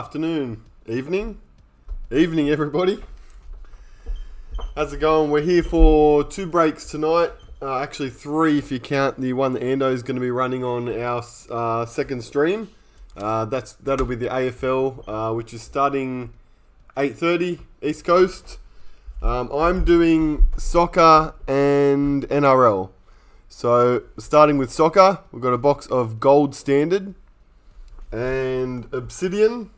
afternoon, evening, evening, everybody. How's it going? We're here for two breaks tonight. Uh, actually, three if you count the one that Ando is going to be running on our uh, second stream. Uh, that's that'll be the AFL, uh, which is starting 8:30 East Coast. Um, I'm doing soccer and NRL. So starting with soccer, we've got a box of Gold Standard and Obsidian.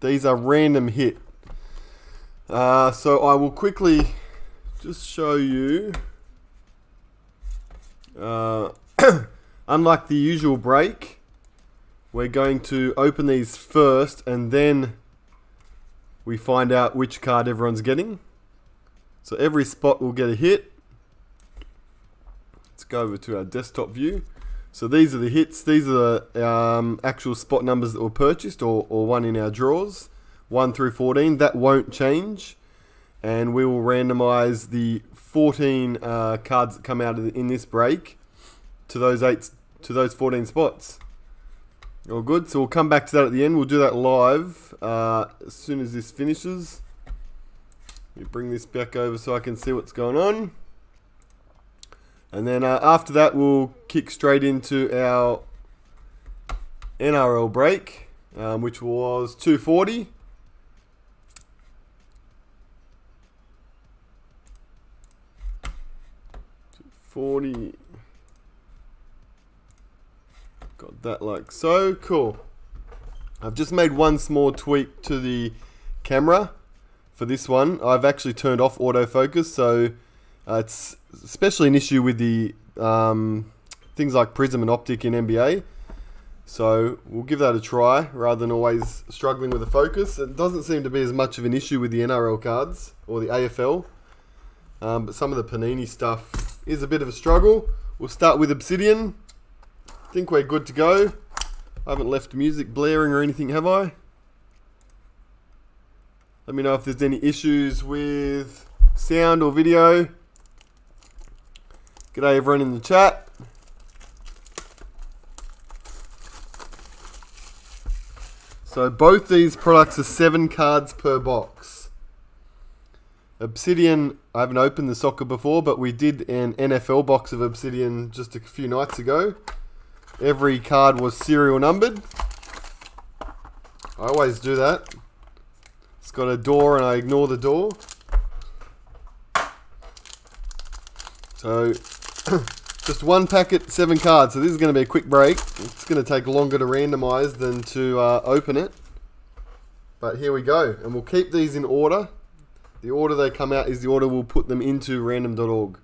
These are random hit. Uh, so I will quickly just show you. Uh, unlike the usual break, we're going to open these first and then we find out which card everyone's getting. So every spot will get a hit. Let's go over to our desktop view. So these are the hits. These are the um, actual spot numbers that were purchased or, or one in our draws. 1 through 14. That won't change. And we will randomize the 14 uh, cards that come out the, in this break to those eight to those 14 spots. All good. So we'll come back to that at the end. We'll do that live uh, as soon as this finishes. Let me bring this back over so I can see what's going on. And then uh, after that, we'll kick straight into our NRL break, um, which was 240. Forty. Got that like so cool. I've just made one small tweak to the camera for this one. I've actually turned off autofocus, so uh, it's especially an issue with the um, things like Prism and Optic in NBA. So we'll give that a try rather than always struggling with the focus. It doesn't seem to be as much of an issue with the NRL cards or the AFL. Um, but some of the Panini stuff is a bit of a struggle. We'll start with Obsidian. I think we're good to go. I haven't left music blaring or anything, have I? Let me know if there's any issues with sound or video. G'day everyone in the chat. So both these products are seven cards per box. Obsidian, I haven't opened the soccer before, but we did an NFL box of Obsidian just a few nights ago. Every card was serial numbered. I always do that. It's got a door and I ignore the door. So just one packet, seven cards. So this is going to be a quick break. It's going to take longer to randomize than to uh, open it. But here we go. And we'll keep these in order. The order they come out is the order we'll put them into random.org.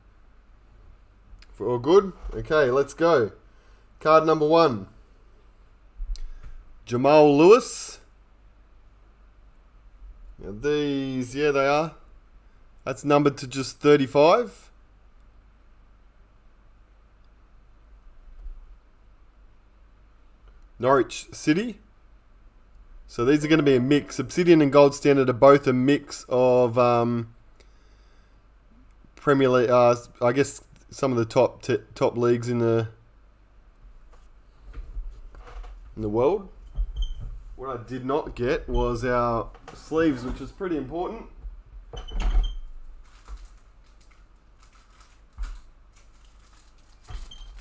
For all good? Okay, let's go. Card number one. Jamal Lewis. Now these, yeah, they are. That's numbered to just 35. Norwich City. So these are going to be a mix. Obsidian and Gold Standard are both a mix of um, Premier League. Uh, I guess some of the top top leagues in the in the world. What I did not get was our sleeves, which is pretty important.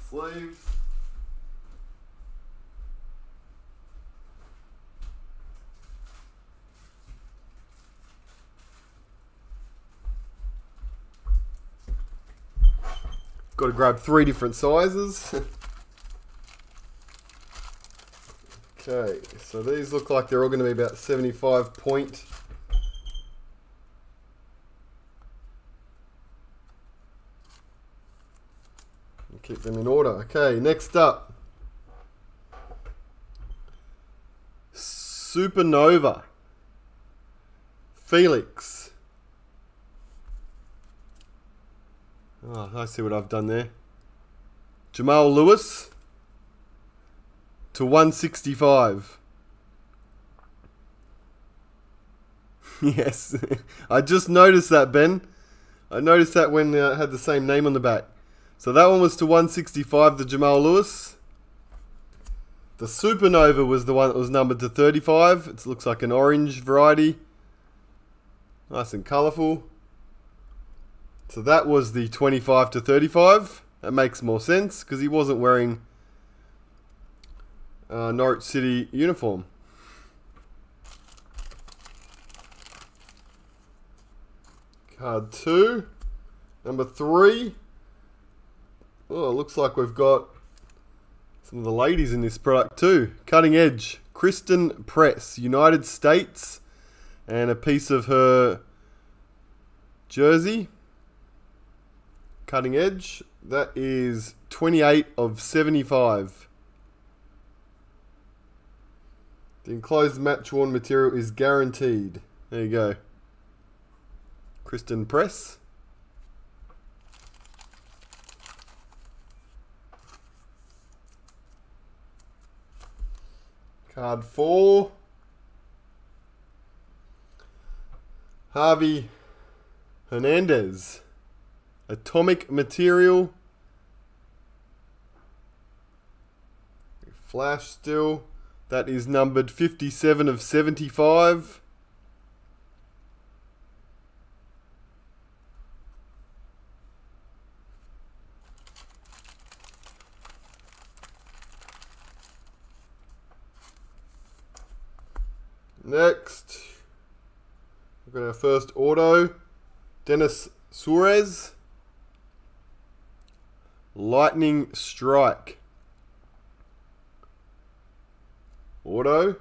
Sleeves. Got to grab three different sizes. okay, so these look like they're all going to be about 75 point. Keep them in order. Okay, next up. Supernova. Felix. Oh, I see what I've done there. Jamal Lewis to 165. yes, I just noticed that, Ben. I noticed that when uh, had the same name on the back. So that one was to 165, the Jamal Lewis. The Supernova was the one that was numbered to 35. It looks like an orange variety. Nice and colourful. So that was the 25 to 35. That makes more sense because he wasn't wearing uh, Norwich City uniform. Card two. Number three. Oh, it looks like we've got some of the ladies in this product too. Cutting Edge. Christen Press, United States. And a piece of her jersey. Cutting Edge. That is 28 of 75. The enclosed match worn material is guaranteed. There you go. Christen Press. Card four. Javier Hernandez. Atomic Material. Flash still. That is numbered 57 of 75. Next, we've got our first auto, Denis Suarez, Lightning Strike. Auto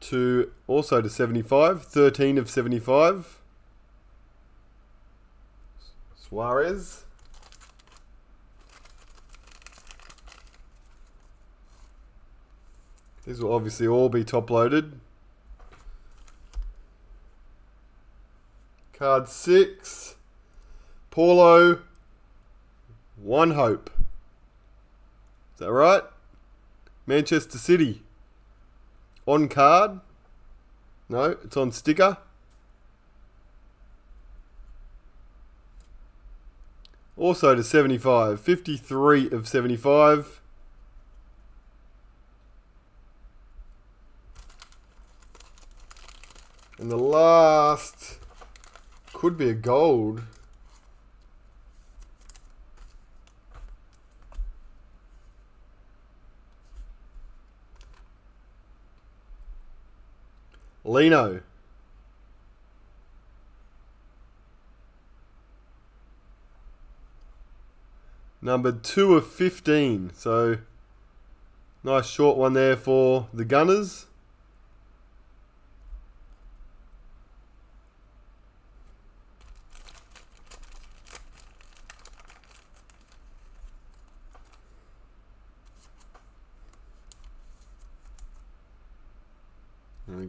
to also to 75, 13 of 75. Suarez. These will obviously all be top loaded. Card six. Paulo. One Hope. Is that right? Manchester City. On card? No, it's on sticker. Also to 75. 53 of 75. And the last could be a gold. Leno. Number 2 of 15. So, nice short one there for the Gunners.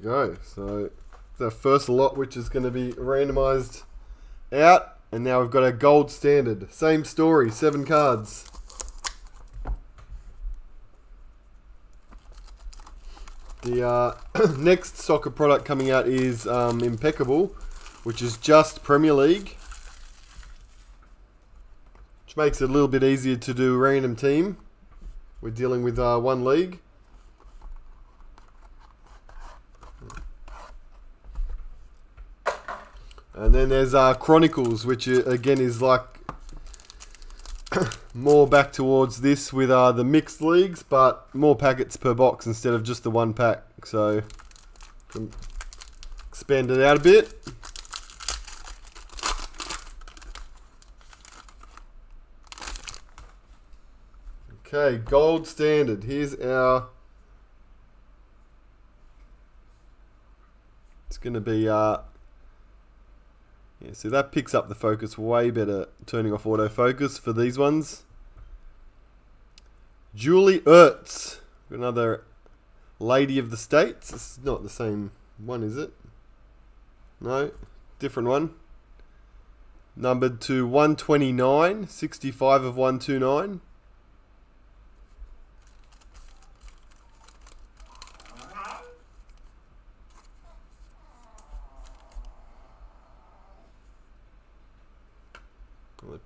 Go. So the first lot, which is going to be randomized out, and now we've got a gold standard. Same story, seven cards. The uh, next soccer product coming out is um, Impeccable, which is just Premier League, which makes it a little bit easier to do random team. We're dealing with uh, one league. And then there's uh, Chronicles, which uh, again is like more back towards this with uh, the mixed leagues, but more packets per box instead of just the one pack. So expand it out a bit. Okay, gold standard. Here's our. It's going to be uh, yeah, see that picks up the focus way better, turning off autofocus for these ones. Julie Ertz, another lady of the States. Is not the same one, is it? No, different one. Numbered to 129, 65 of 129.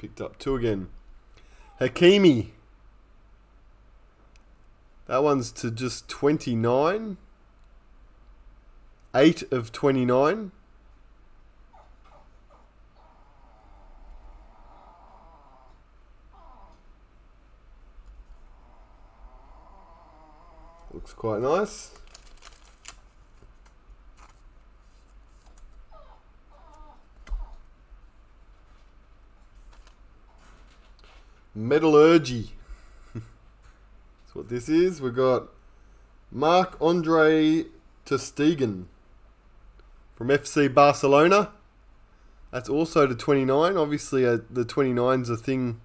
Picked up two again. Hakimi. That one's to just 29. 8 of 29. Looks quite nice. Metallurgy. That's what this is. We've got Marc Andre ter Stegen from FC Barcelona. That's also to 29. Obviously, uh, the 29's a thing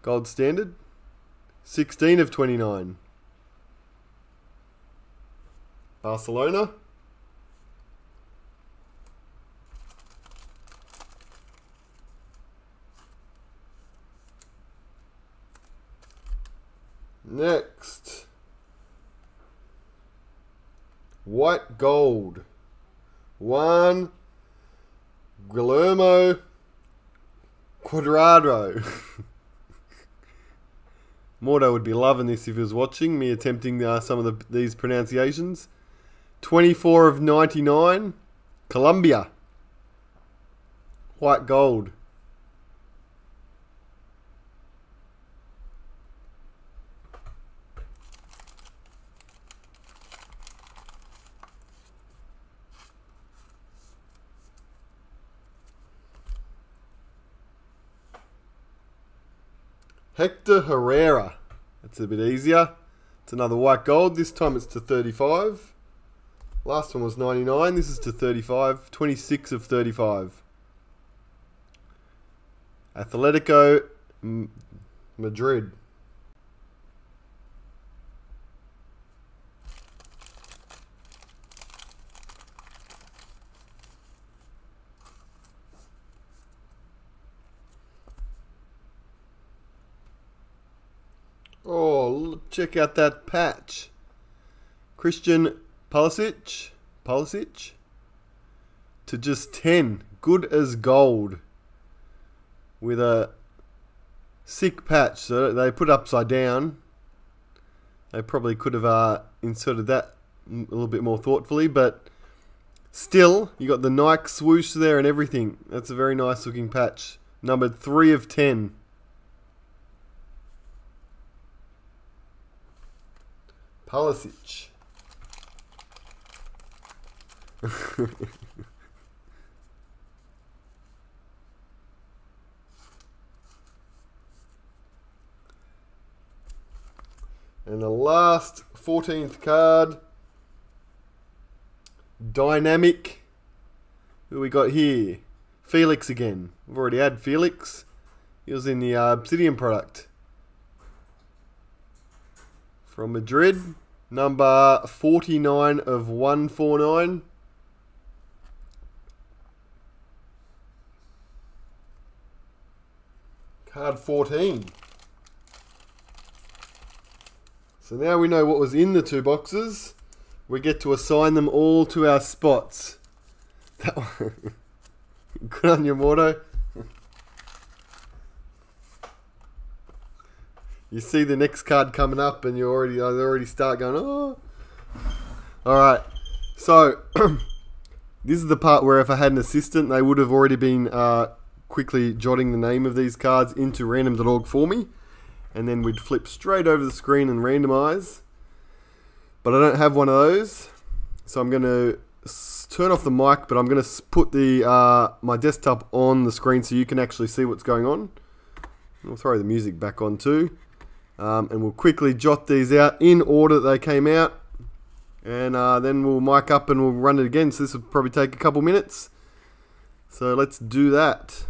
gold standard. 16 of 29. Barcelona. Next. White gold. One. Guillermo Cuadrado. Mordo would be loving this if he was watching me attempting uh, some of the, these pronunciations. 24 of 99. Colombia. White gold. Hector Herrera. That's a bit easier. It's another white gold. This time it's to 35. Last one was 99. This is to 35. 26 of 35. Atletico Madrid. Oh, check out that patch. Christian Pulisic, Pulisic to just 10. Good as gold. With a sick patch. So they put upside down. They probably could have uh, inserted that a little bit more thoughtfully, but still, you got the Nike swoosh there and everything. That's a very nice looking patch. Numbered 3 of 10. Pulisic. and the last 14th card. Dynamic. Who we got here? Felix again. We've already had Felix. He was in the uh, Obsidian product from Madrid. Number 49 of 149. Card 14. So now we know what was in the two boxes. We get to assign them all to our spots. That one. Good on your Mordo. You see the next card coming up and you already they already start going oh. All right so this is the part where if i had an assistant they would have already been uh, quickly jotting the name of these cards into random.org for me. And then we'd flip straight over the screen and randomize. But i don't have one of those. So i'm going to turn off the mic but i'm going to put the uh, my desktop on the screen so you can actually see what's going on. I'll throw the music back on too um, and we'll quickly jot these out in order that they came out. And uh, then we'll mic up and we'll run it again. So this will probably take a couple minutes. So let's do that.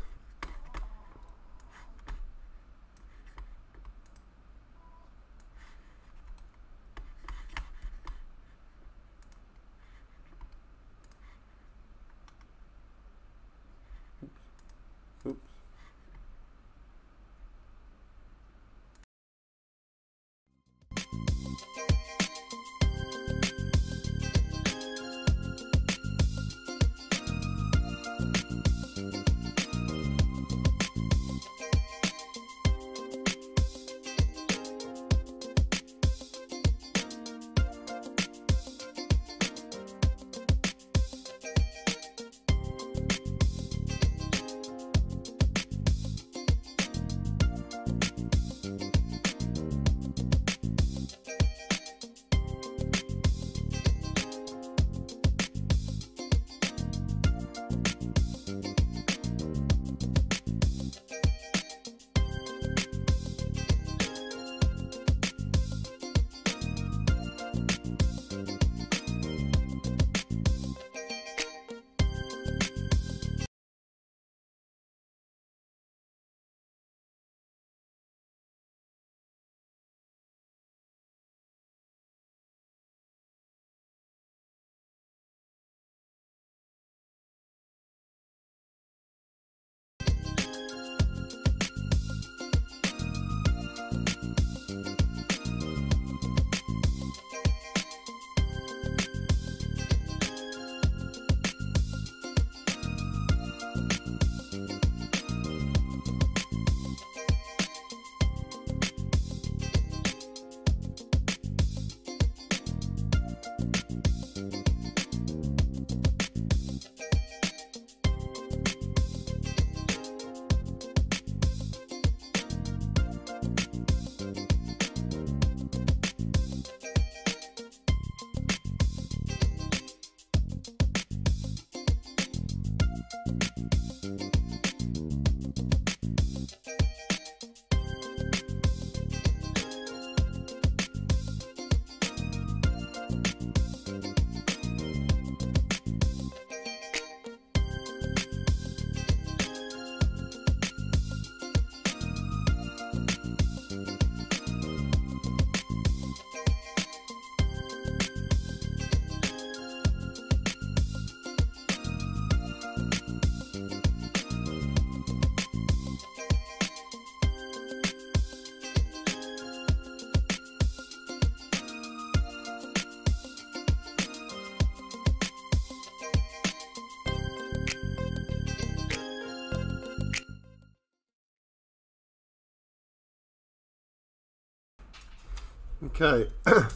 Okay,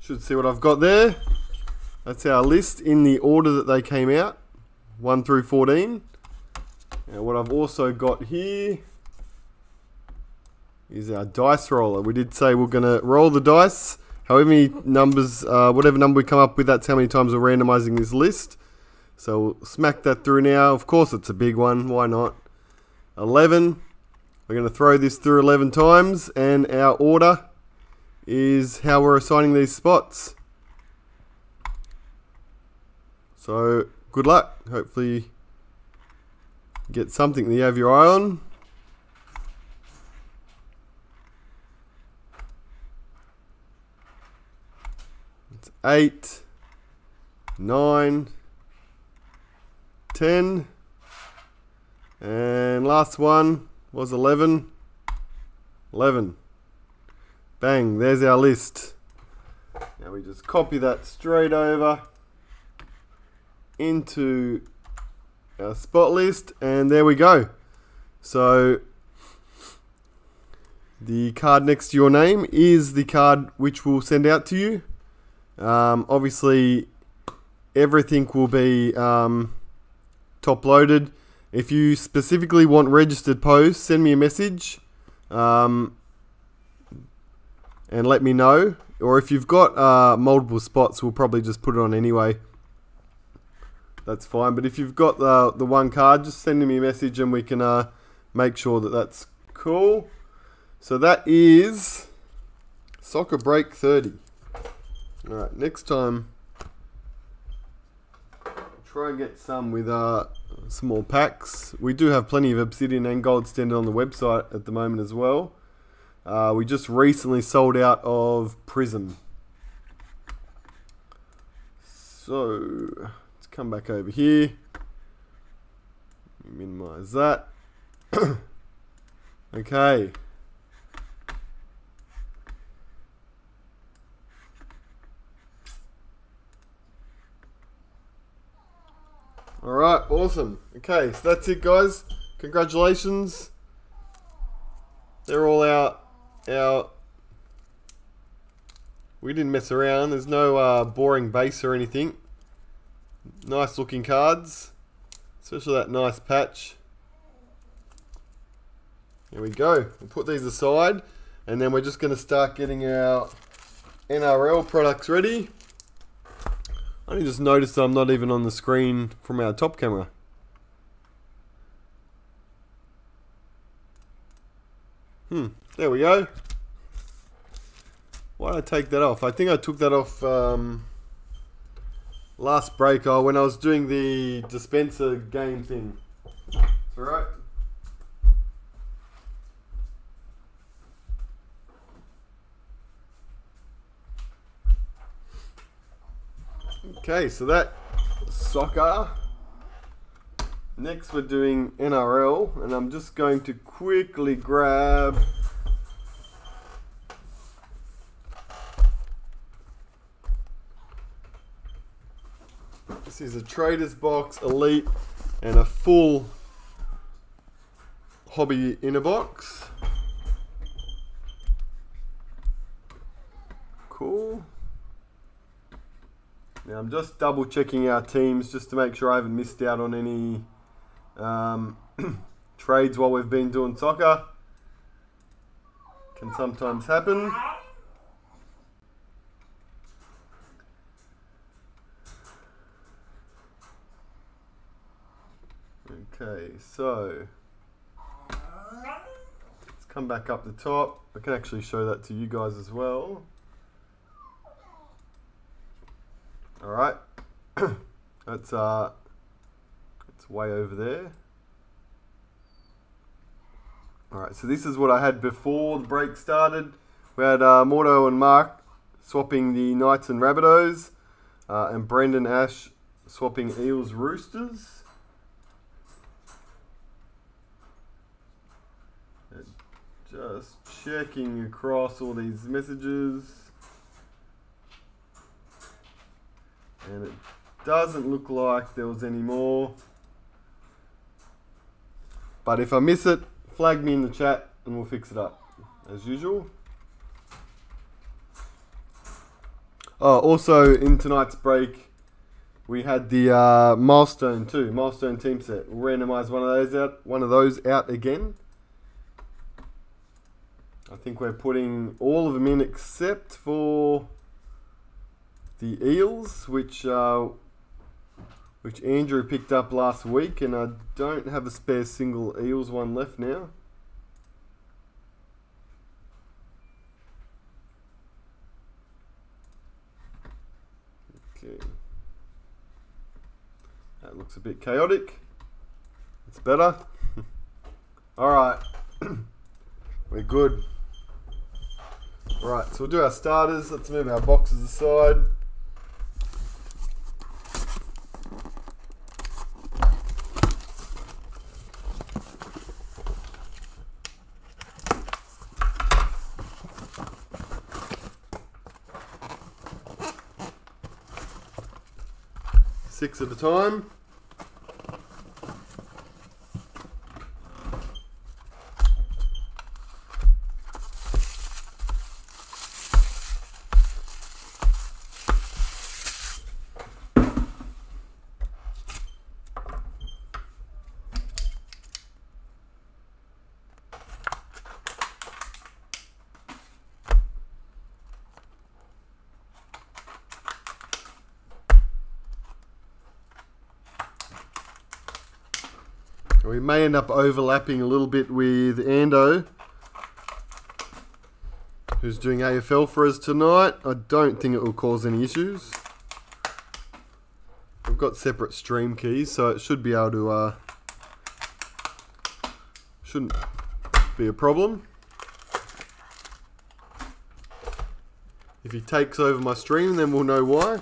should see what I've got there. That's our list in the order that they came out, 1 through 14. And what I've also got here is our dice roller. We did say we're going to roll the dice. However many numbers, uh, whatever number we come up with, that's how many times we're randomizing this list. So we'll smack that through now. Of course, it's a big one. Why not? 11. We're going to throw this through 11 times, and our order is how we're assigning these spots. So, good luck. Hopefully, get something that you have your eye on. It's 8, nine, ten, and last one was 11. 11. Bang, there's our list. Now we just copy that straight over into our spot list and there we go. So the card next to your name is the card which we'll send out to you. Um, obviously, everything will be um, top loaded. If you specifically want registered posts, send me a message um, and let me know. Or if you've got uh, multiple spots, we'll probably just put it on anyway. That's fine. But if you've got the, the one card, just send me a message and we can uh, make sure that that's cool. So that is Soccer Break 30. Alright, next time, try and get some with uh, small packs. We do have plenty of Obsidian and Gold Standard on the website at the moment as well. Uh, we just recently sold out of Prism. So, let's come back over here. Minimize that. okay. Alright, awesome. Okay, so that's it guys. Congratulations. They're all out. Out. We didn't mess around. There's no uh, boring base or anything. Nice looking cards. Especially that nice patch. There we go. We'll put these aside. And then we're just going to start getting our NRL products ready. I only just noticed I'm not even on the screen from our top camera. Hmm, there we go. Why did I take that off? I think I took that off um, last break oh, when I was doing the dispenser game thing. It's alright. Okay, so that soccer. Next we're doing NRL and I'm just going to quickly grab This is a Traders Box Elite and a full hobby inner box. Cool. Now I'm just double checking our teams just to make sure I haven't missed out on any um, trades while we've been doing soccer. Can sometimes happen. Okay, so let's come back up the top. I can actually show that to you guys as well. All right, that's uh, it's way over there. All right, so this is what I had before the break started. We had uh, Mordo and Mark swapping the Knights and Rabbitohs, uh, and Brendan Ash swapping Eels Roosters. Just checking across all these messages. And it doesn't look like there was any more. But if I miss it, flag me in the chat and we'll fix it up as usual. Oh, also in tonight's break, we had the uh, milestone too. Milestone team set. We'll randomize one of those out. One of those out again. I think we're putting all of them in except for the eels, which uh, which Andrew picked up last week, and I don't have a spare single eels one left now. Okay. That looks a bit chaotic. It's better. All right. We're good. Right, so we'll do our starters. Let's move our boxes aside. Six at a time. We may end up overlapping a little bit with Ando, who's doing AFL for us tonight. I don't think it will cause any issues. We've got separate stream keys, so it should be able to, uh, shouldn't be a problem. If he takes over my stream, then we'll know why.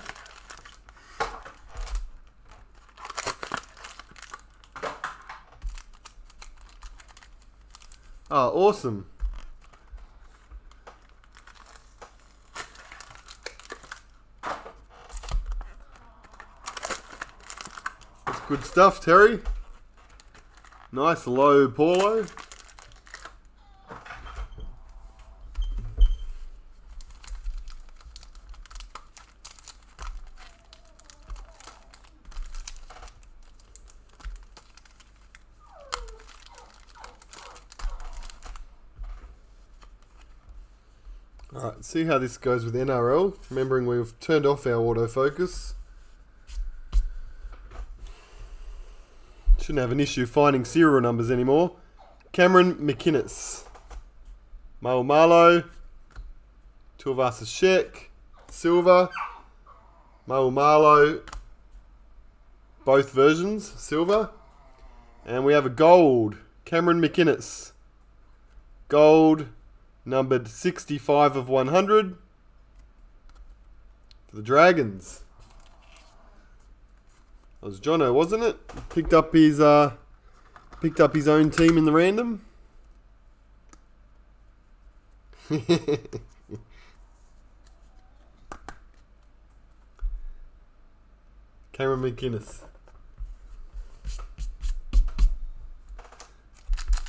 Oh, awesome. That's good stuff, Terry. Nice low Paulo. See how this goes with NRL. Remembering we've turned off our autofocus. Shouldn't have an issue finding serial numbers anymore. Cameron McInnes. Malo Tuivasa Sheck. Silver. Mau malo Both versions, silver. And we have a gold. Cameron McInnes. Gold numbered 65 of 100 for the Dragons. That was Jono, wasn't it? Picked up his uh, picked up his own team in the random. Cameron McInnes.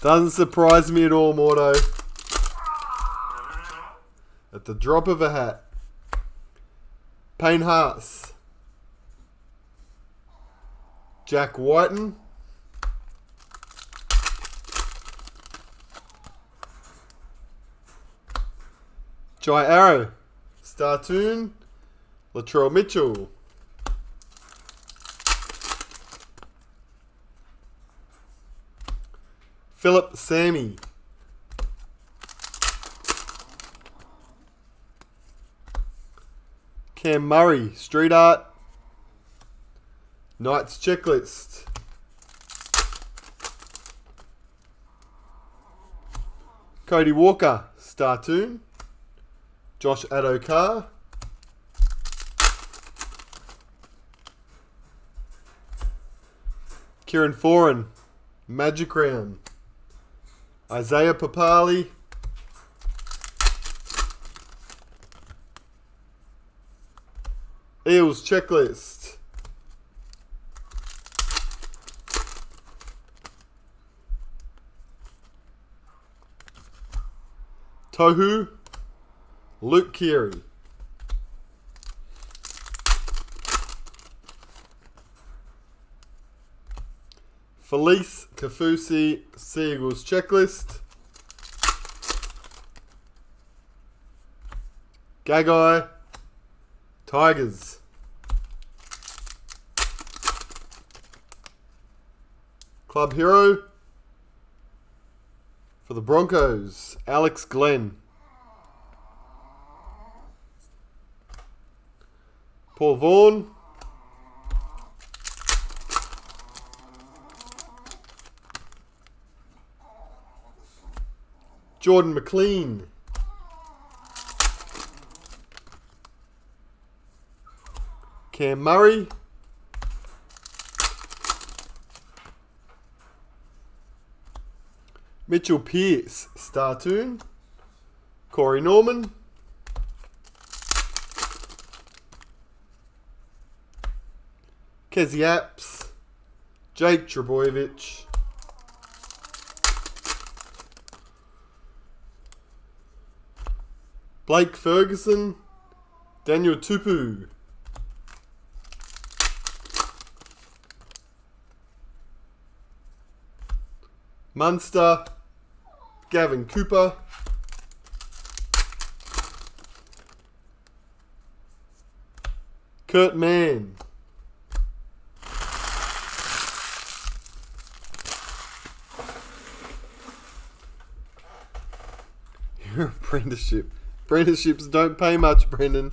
Doesn't surprise me at all, Mordo. At the drop of a hat. Payne Haas. Jack Wighton. Jai Arrow. Startoon. Latrell Mitchell. Phillip Sami. Cam Murray, Street Art. Knights Checklist. Cody Walker, Startoon. Josh Addo-Carr. Kieran Foran, Magic Round. Isaiah Papali. Eels checklist. Tohu, Luke Keary. Felise Kaufusi Seagulls checklist. Gagai Tigers. Club hero for the Broncos, Alex Glenn. Paul Vaughan. Jordan McLean. Cam Murray. Mitchell Pearce, Startoon. Corey Norman. Kezie Apps. Jake Trebojevic. Blake Ferguson. Daniel Tupu. Munster, Gavin Cooper, Kurt Mann. Your apprenticeship. Apprenticeships don't pay much, Brendan.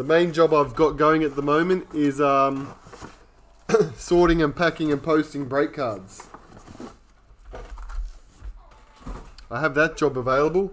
The main job I've got going at the moment is um, sorting and packing and posting break cards. I have that job available.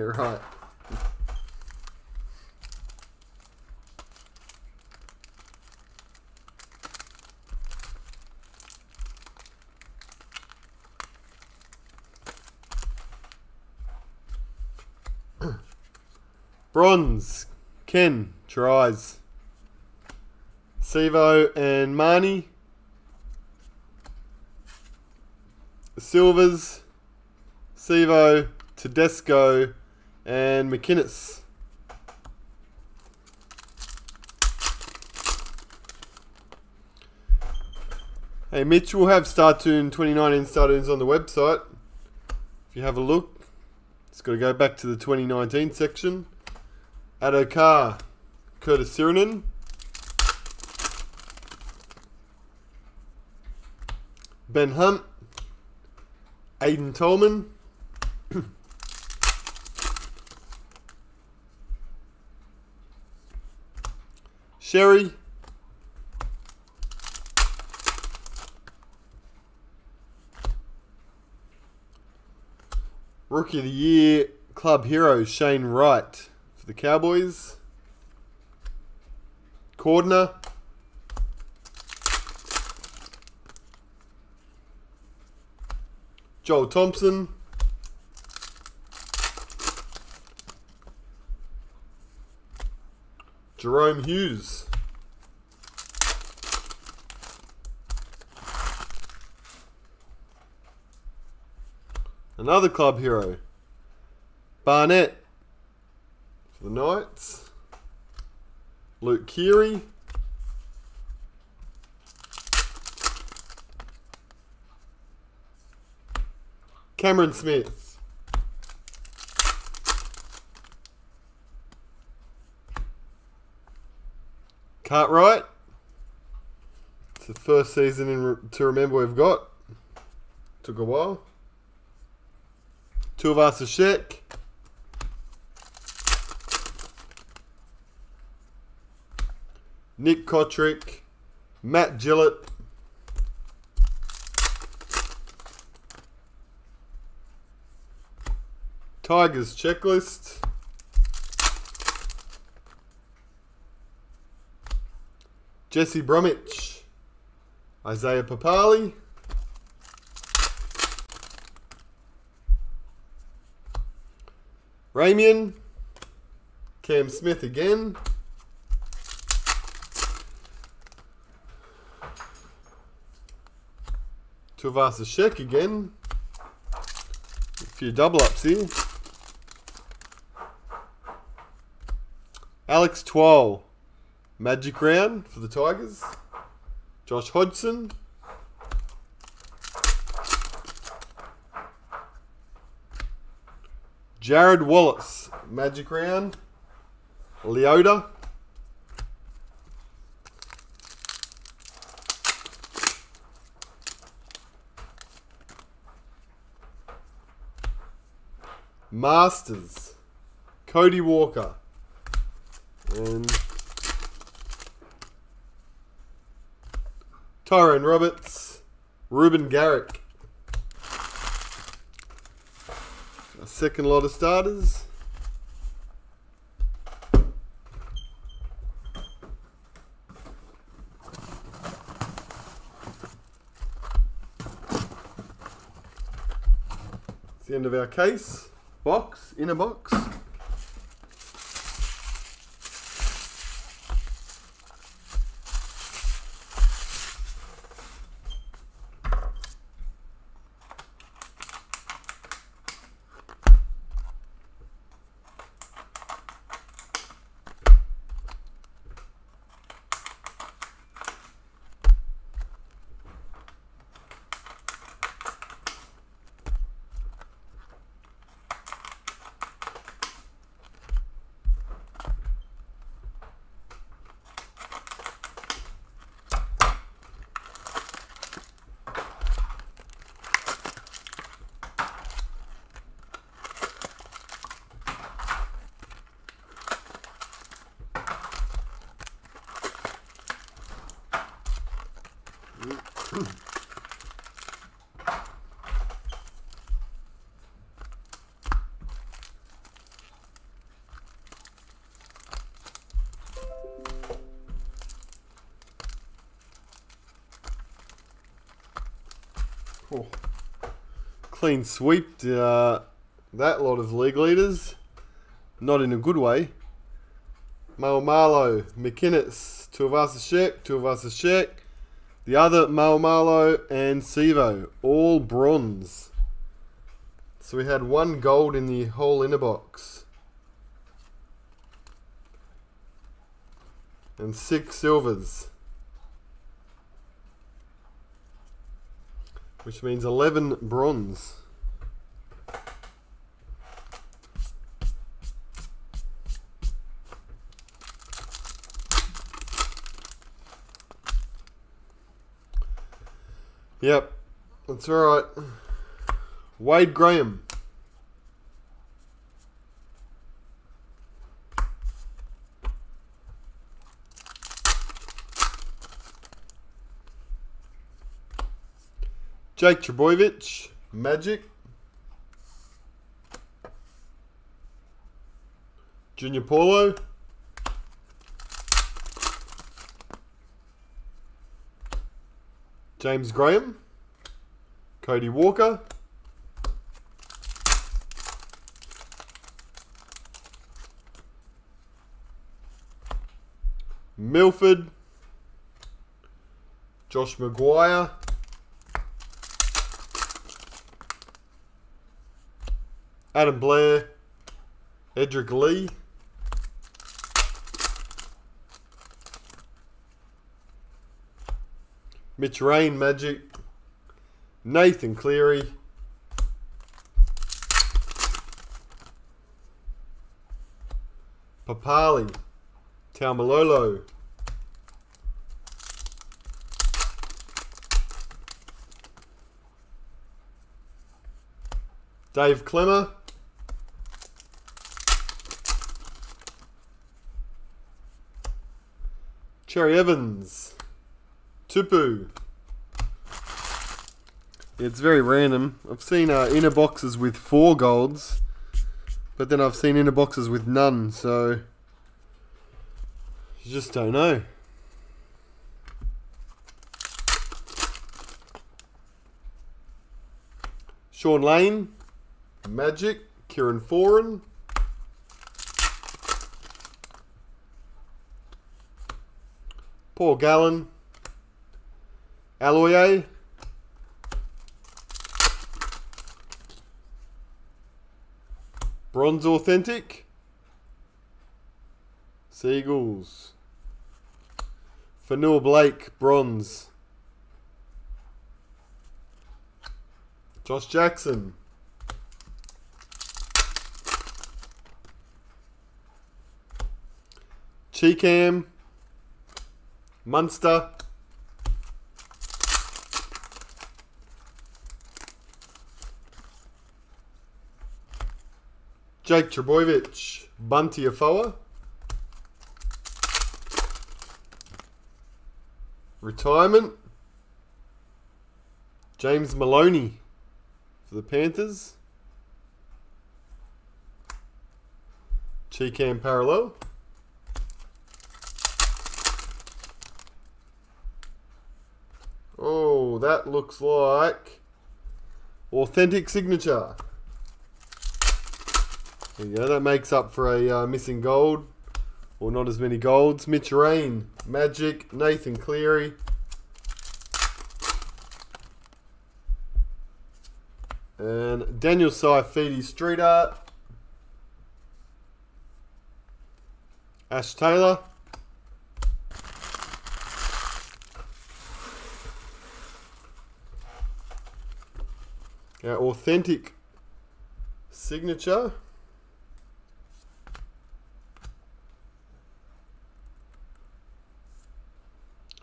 Yeah, right. Bronze, Ken, tries. Sivo and Marnie. Silvers, Sivo, Tedesco, and McInnes. Hey Mitch, we'll have Startoon 2019 Startoons on the website. If you have a look, it's got to go back to the 2019 section. Addo Curtis Sironen. Ben Hunt. Aiden Tolman. Sherry. Rookie of the Year Club Hero Shane Wright for the Cowboys. Cordner. Joel Thompson. Jerome Hughes. Another club hero. Barnett for the Knights. Luke Keary. Cameron Smith. Cartwright. It's the first season in to remember we've got. Took a while. Tuivasa-Sheck. Nick Cotric. Matt Gillett. Tigers checklist. Jesse Bromwich. Isaiah Papali. Ramien. Cam Smith again. Tuivasa-Sheck again. A few double ups here. Alex Twal. Magic round for the Tigers. Josh Hodgson. Jarrod Wallace. Magic round. Leota. Masters. Cody Walker. And Tyrone Roberts, Reuben Garrick. A second lot of starters. It's the end of our case. Box, inner box. Oh. Clean sweep uh, that lot of league leaders. Not in a good way. Maumalo, McInnes, Tuivasa-Sheck, Tuivasa-Sheck. The other Maumalo and Sivo, all bronze. So we had one gold in the whole inner box. And six silvers. Which means 11 bronze. Yep, that's alright. Wade Graham. Jake Trbojevic, Magic. Junior Paulo. James Graham. Cody Walker. Milford. Josh McGuire. Adam Blair, Edrick Lee. Mitch Rein Magic, Nathan Cleary, Papali, Taumalolo, Dave Klemmer, Cherry Evans. Tupu. It's very random. I've seen uh, inner boxes with four golds, but then I've seen inner boxes with none, so you just don't know. Shaun Lane, Magic, Kieran Foran, Paul Gallen, Aloye, Bronze Authentic, Seagulls, Fanua Blake, Bronze, Josh Jackson, Chee-Kam, Munster. Jake Trbojevic, Bunty Afoa. Retirement. James Maloney for the Panthers. Chee-Kam Parallel. Oh, that looks like authentic signature. There you go. That makes up for a uh, missing gold, or not as many golds. Mitch Rein, Magic, Nathan Cleary. And Daniel Saifiti Street Art. Ash Taylor. Our authentic signature.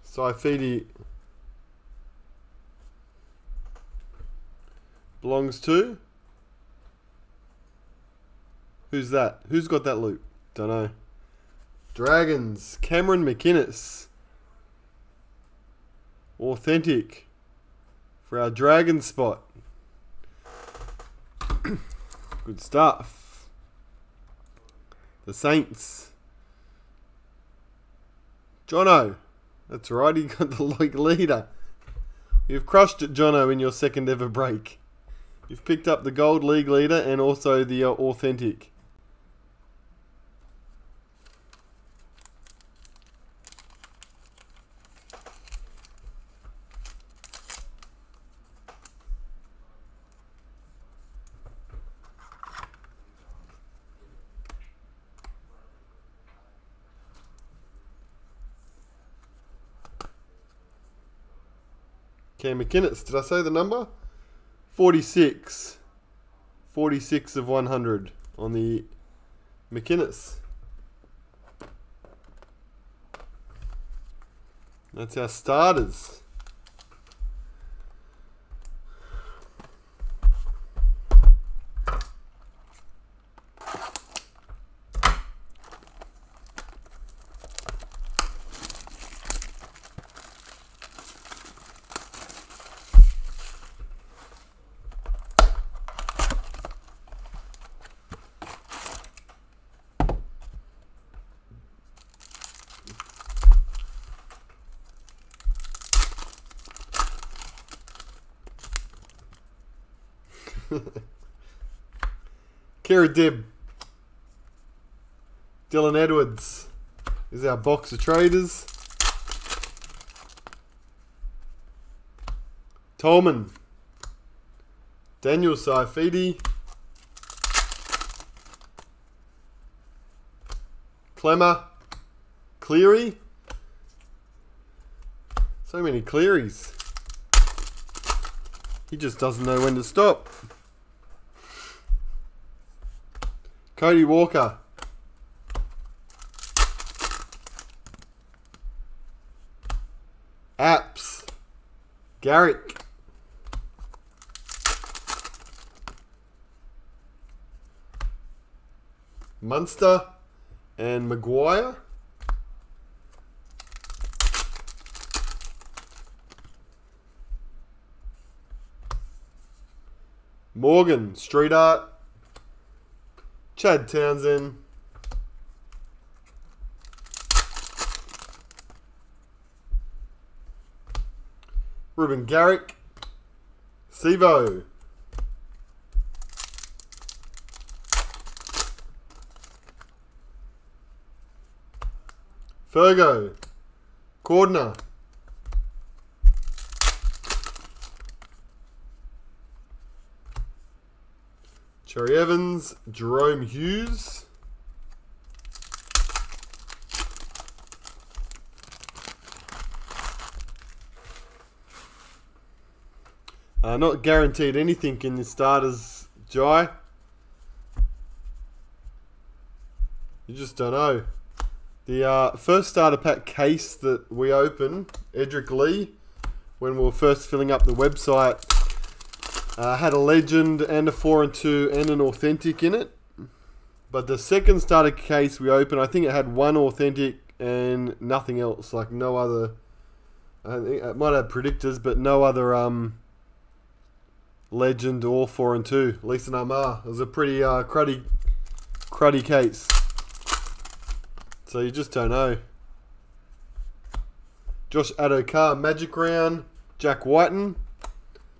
Saifiti belongs to. Who's that? Who's got that loop? Don't know. Dragons. Cameron McInnes. Authentic. For our dragon spot. Good stuff. The Saints. Jono. That's right, he got the league leader. You've crushed it, Jono, in your second ever break. You've picked up the gold league leader and also the uh, authentic. Cam McInnes, did I say the number? 46. 46 of 100 on the McInnes. That's our starters. Kira Dib. Dylan Edwards is our box of traders. Tolman. Daniel Saifiti. Klemmer. Cleary. So many Clearys. He just doesn't know when to stop. Cody Walker. Apps. Garrick. Munster, and McGuire. Morgan, Street Art, Chad Townsend, Reuben Garrick, Sivo, Fergo, Cordner, Cherry Evans, Jerome Hughes. Uh, not guaranteed anything in the starters, Jai. You just don't know. The uh, first starter pack case that we opened, Edrick Lee, when we were first filling up the website, uh, had a legend and a 4 and 2 and an authentic in it. But the second starter case we opened, I think it had one authentic and nothing else, like no other. I think it might have predictors, but no other um, legend or 4 and 2. Lisa Namar. It was a pretty uh, cruddy, cruddy case. So you just don't know. Josh Addo-Carr, Magic Round, Jack Wighton.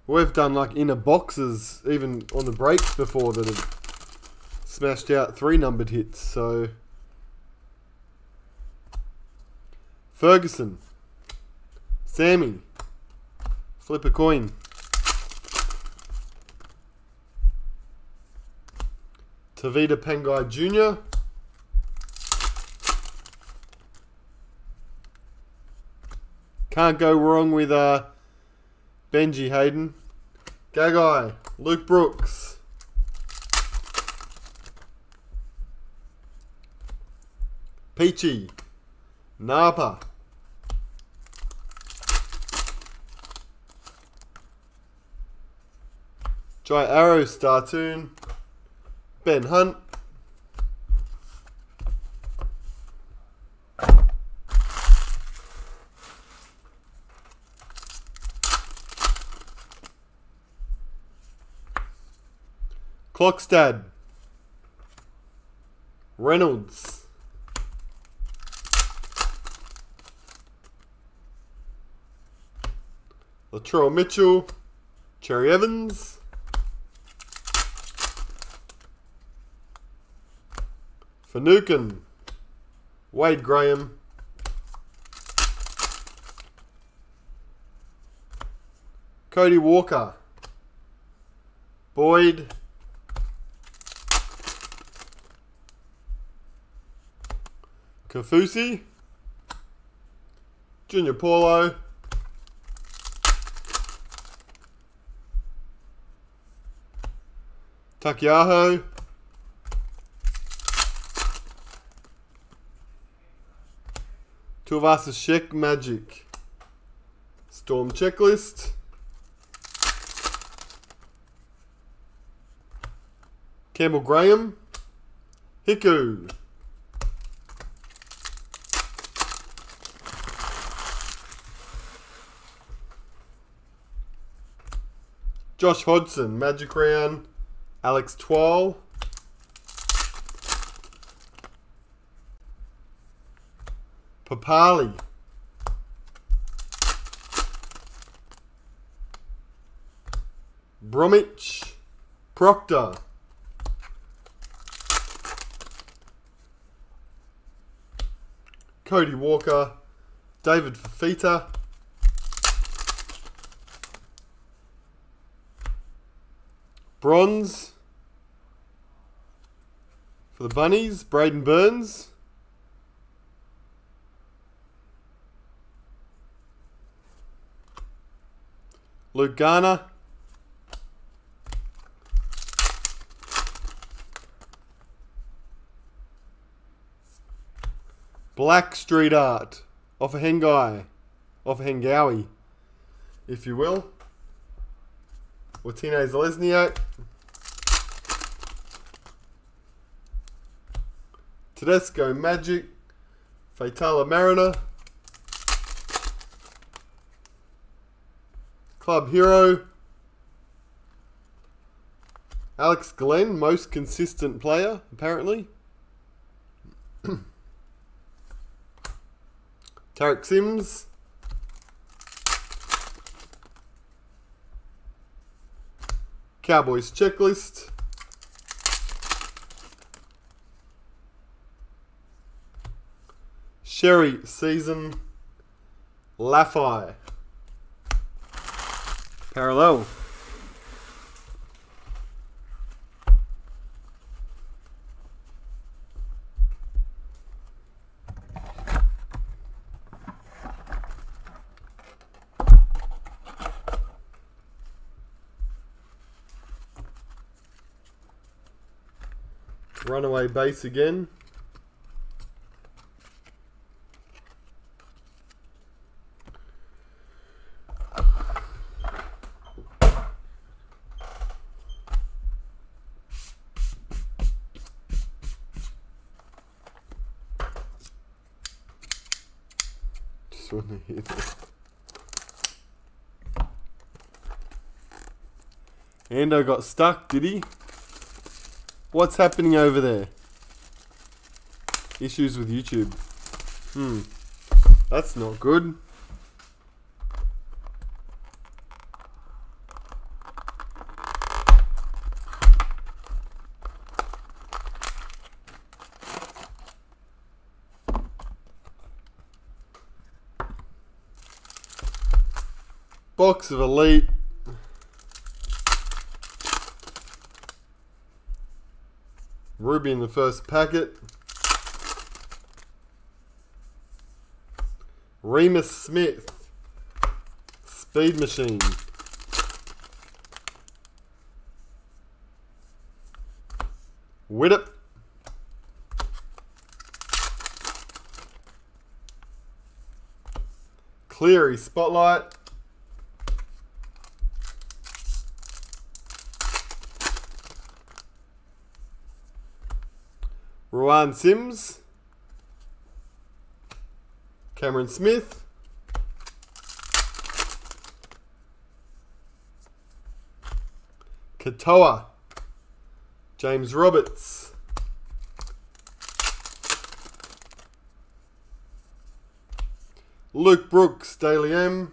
We've done like inner boxes, even on the breaks before, that have smashed out three numbered hits. So Ferguson, Sami, flip a coin. Tevita Pangai Jr. Can't go wrong with uh, Benji Hayden. Gagai, Luke Brooks. Peachey, Napa. Jai Arrow Startoon. Ben Hunt. Clockstad. Reynolds. Latrell Mitchell. Cherry Evans. Fanukin. Wade Graham. Cody Walker. Boyd. Kaufusi. Junior Paulo. Taukeiaho. Tuivasa Sheck Magic. Storm Checklist. Campbell Graham. Hiku. Josh Hodgson, Magic Round. Alex Twal. Papali. Bromwich. Proctor. Cody Walker. David Fifita. Bronze. For the Bunnies, Braidon Burns. Luke Garner. Black Street Art. Off a Hengai. Off a Hengawi. If you will. Martinez Lesniak. Tedesco Magic, Fatala Mariner, Club Hero, Alex Glenn, most consistent player, apparently. Tariq Sims. Cowboys checklist. Sherry season. Laffy. Parallel. Base again. Just want to hear that. Ando got stuck, did he? What's happening over there? Issues with YouTube. Hmm. That's not good. Box of Elite. Ruby in the first packet. Remus Smith. Speed Machine. Widdop. Cleary Spotlight. Ruan Sims, Cameron Smith, Katoa, James Roberts, Luke Brooks, Dally M,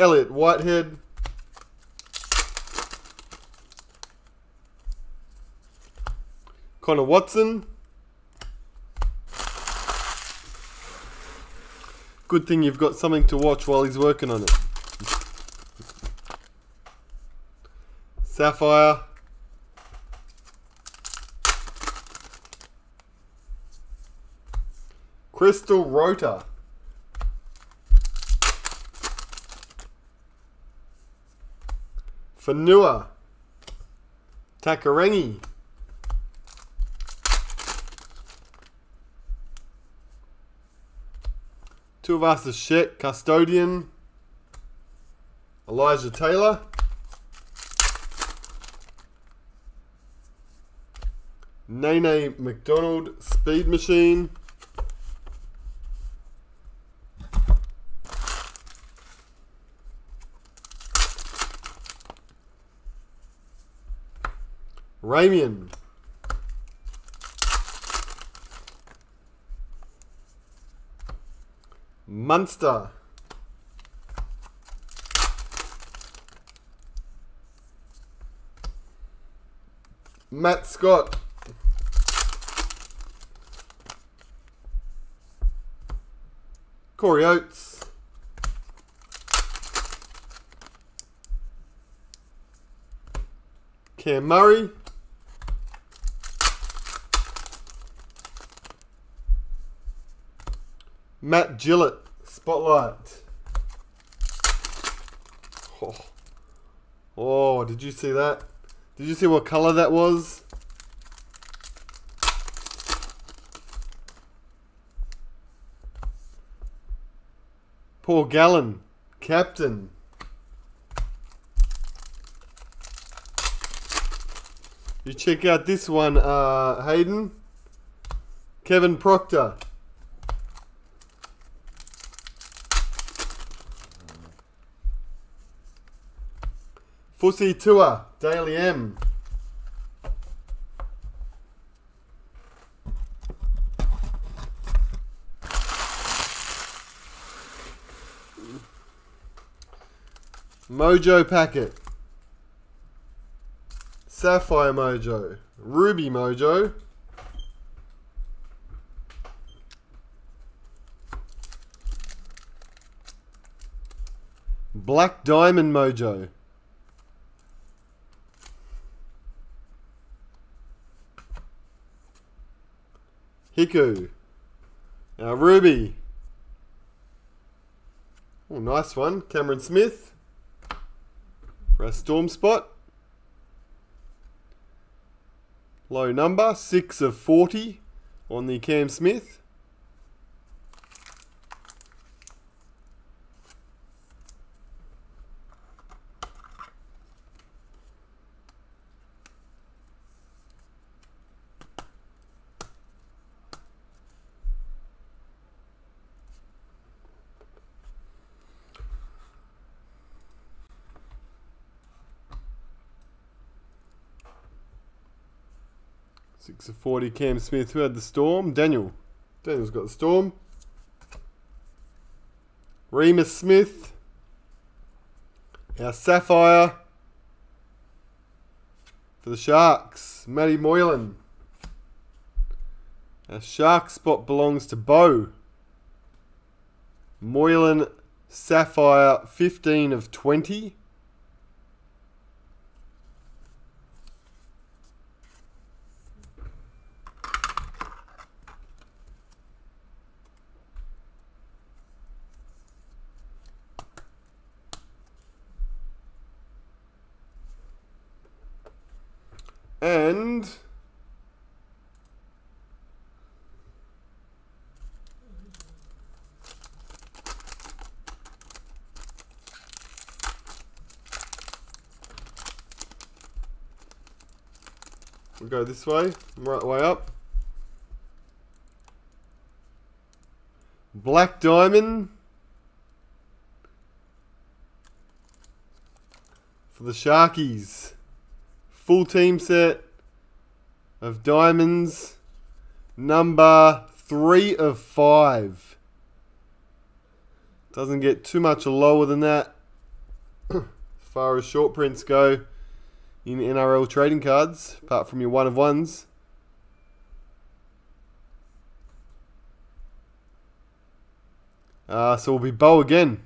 Elliot Whitehead. Connor Watson. Good thing you've got something to watch while he's working on it. Sapphire. Crystal Rota. Fanua. Takarangi. Two of us are shit. Custodian. Elijah Taylor. Nene Macdonald Speed Machine. Ramien. Munster. Matt Scott. Corey Oates. Cam Murray. Matt Gillett, Spotlight. Oh. oh, did you see that? Did you see what color that was? Paul Gallen, captain. You check out this one, uh, Hayden. Kevin Proctor. Fussy Tour, Dally M. Mojo Packet. Sapphire Mojo. Ruby Mojo. Black Diamond Mojo. Hiku. Now Ruby. Oh, nice one. Cameron Smith for our storm spot. Low number, 6 of 40 on the Cam Smith. Six of 40, Cam Smith. Who had the storm? Daniel. Daniel's got the storm. Remus Smith. Our Sapphire. For the Sharks. Matty Moylan. Our Shark spot belongs to Bo. Moylan Sapphire 15 of 20. And we go this way, right way up. Black Diamond for the Sharkies full team set of diamonds, number three of five. Doesn't get too much lower than that as far as short prints go in NRL trading cards, apart from your one of ones. Uh, so we'll be bow again.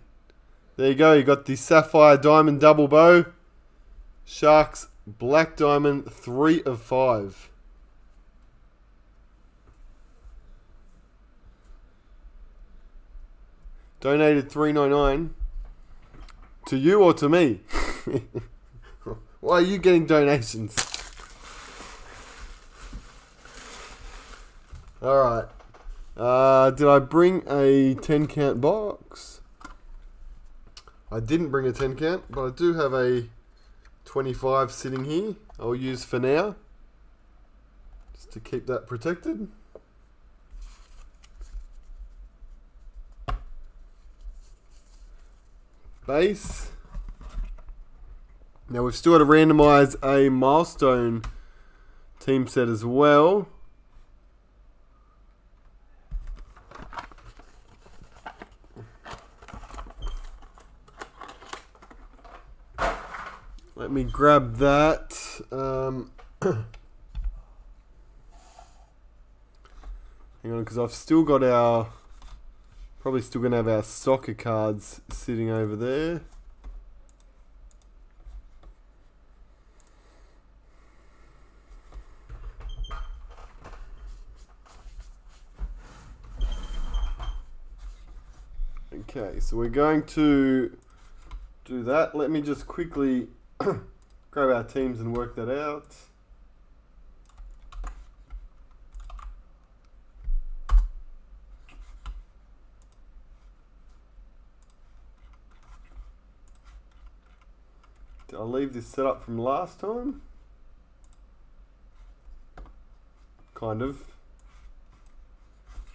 There you go. You got the sapphire diamond double bow. Sharks Black Diamond, 3 of 5. Donated 399 to you or to me? Why are you getting donations? Alright. Uh, did I bring a 10 count box? I didn't bring a 10 count, but I do have a 25 sitting here I'll use for now just to keep that protected. Base. Now we've still got to randomize a milestone team set as well Let me grab that. Um, hang on, because I've still got our... Probably still going to have our soccer cards sitting over there. Okay, so we're going to do that. Let me just quickly grab our teams and work that out. Did I leave this set up from last time? kind of.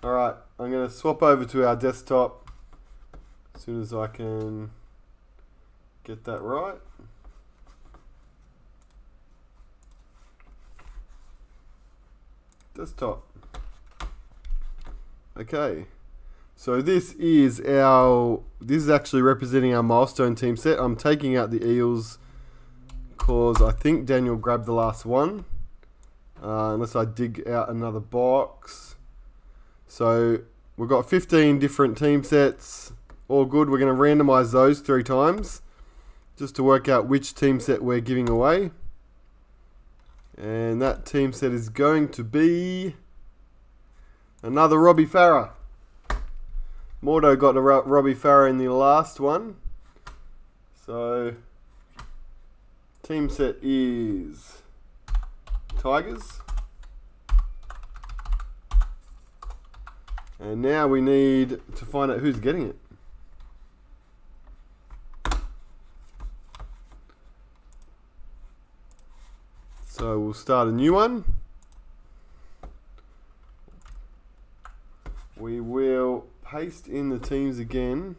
Alright, I'm going to swap over to our desktop as soon as I can get that right. Desktop. Okay. So this is our, this is actually representing our milestone team set. I'm taking out the Eels because I think Daniel grabbed the last one. Uh, unless I dig out another box. So we've got 15 different team sets. All good. We're going to randomize those three times just to work out which team set we're giving away. And that team set is going to be another Robbie Farah. Mordo got a Robbie Farah in the last one. So, team set is Tigers. And now we need to find out who's getting it. So we'll start a new one. We will paste in the teams again.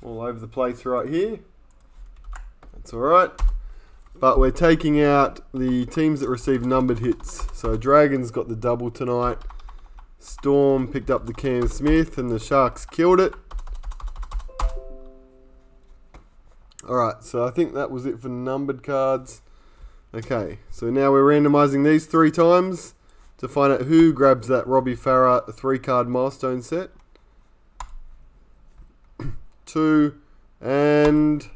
All over the place right here. That's alright. But we're taking out the teams that receive numbered hits. So Dragons got the double tonight. Storm picked up the Cam Smith and the Sharks killed it. Alright, so I think that was it for numbered cards. Okay, so now we're randomizing these three times to find out who grabs that Robbie Farah three card milestone set. Two and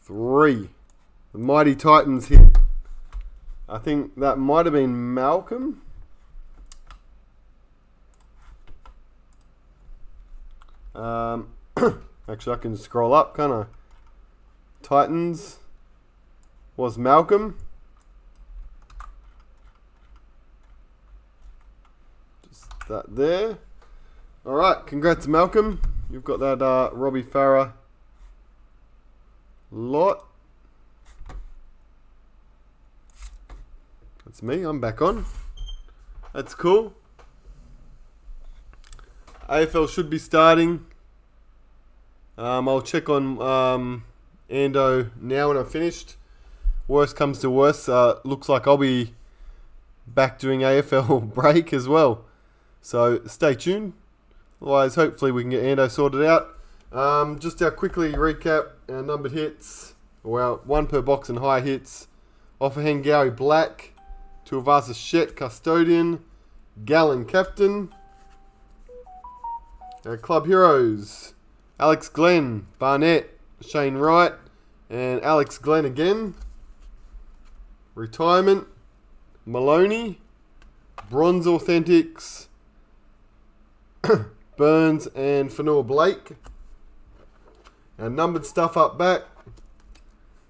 three. The Mighty Titans hit. I think that might have been Malcolm. Um, actually, I can scroll up, can't I? Titans was Malcolm. Just that there. All right, congrats, Malcolm. You've got that uh, Robbie Farah lot. That's me. I'm back on. That's cool. AFL should be starting. Um, I'll check on um, Ando now when I've finished. Worst comes to worst, uh, looks like I'll be back doing AFL break as well. So stay tuned. Otherwise, hopefully we can get Ando sorted out. Um, just to quickly recap our numbered hits. Well, one per box and high hits. Offahen Gowie Black. Tuivasa-Sheck Custodian. Gallen Captain. Our club heroes. Alex Glenn, Barnett, Shane Wright, and Alex Glenn again. Retirement, Maloney, Bronze Authentics, Burns and Fonua Blake. And numbered stuff up back.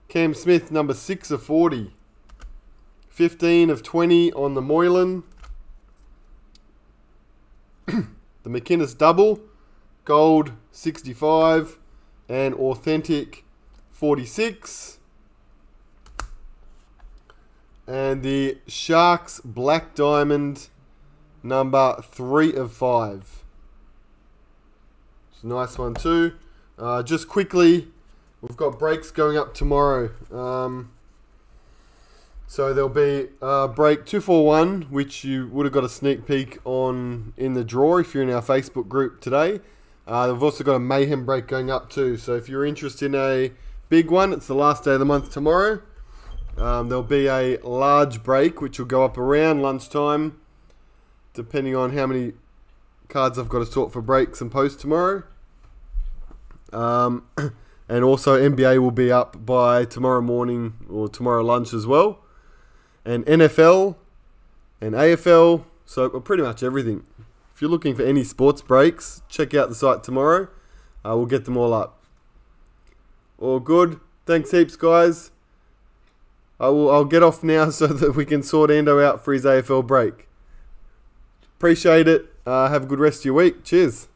Cam Smith, number 6 of 40. 15 of 20 on the Moylan. the McInnes double gold 65 and authentic 46 and the sharks black diamond number 3 of 5 it's a nice one too. Uh, just quickly we've got breaks going up tomorrow. Um, so there'll be uh, break 241, which you would have got a sneak peek on in the draw if you're in our Facebook group today. Uh, we've also got a mayhem break going up too. So if you're interested in a big one, it's the last day of the month tomorrow. Um, there'll be a large break which will go up around lunchtime, depending on how many cards I've got to sort for breaks and post tomorrow. Um, and also NBA will be up by tomorrow morning or tomorrow lunch as well. And NFL and AFL, so pretty much everything. If you're looking for any sports breaks, check out the site tomorrow. Uh, we'll get them all up. All good. Thanks heaps, guys. I will, I'll get off now so that we can sort Ando out for his AFL break. Appreciate it. Uh, have a good rest of your week. Cheers.